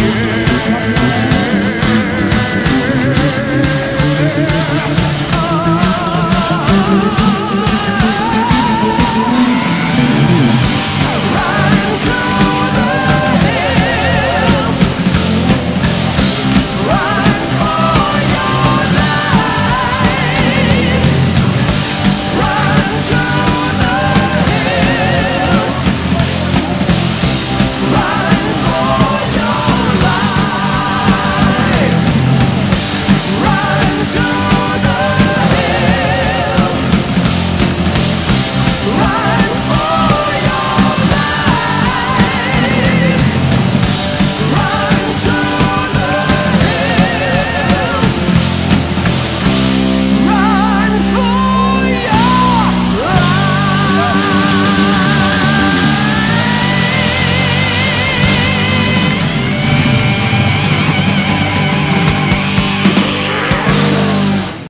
Yeah.